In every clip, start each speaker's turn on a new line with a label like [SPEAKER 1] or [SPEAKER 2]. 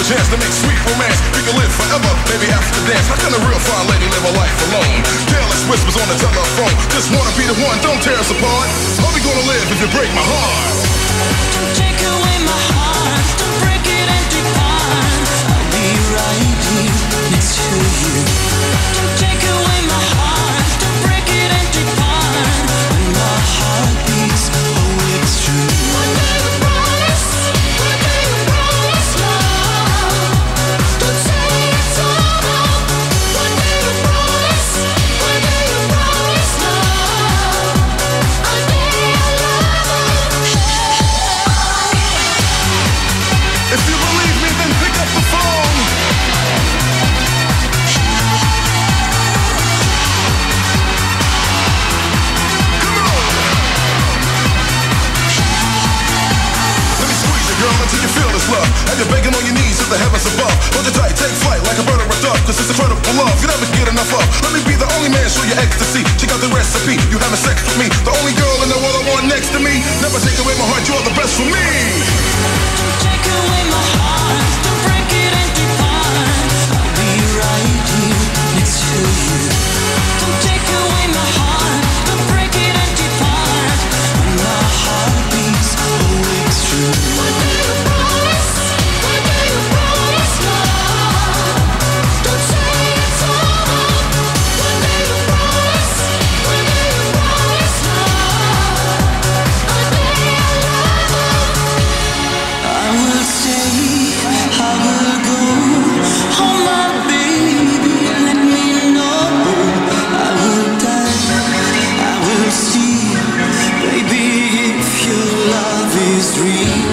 [SPEAKER 1] a chance to make sweet romance. We can live forever, Maybe after dance. How can a real fine lady live a life alone? Careless whispers on the telephone. Just wanna be the one, don't tear us apart. How we gonna live if you break my heart?
[SPEAKER 2] till you
[SPEAKER 1] feel this love. And you're begging on your knees to the heavens above. Hold your tight, take flight like a bird or a dove Cause it's incredible love, you never get enough of. Let me be the only man, show you ecstasy. Check out the recipe, you having sex with me? The street.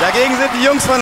[SPEAKER 3] Dagegen sind die Jungs von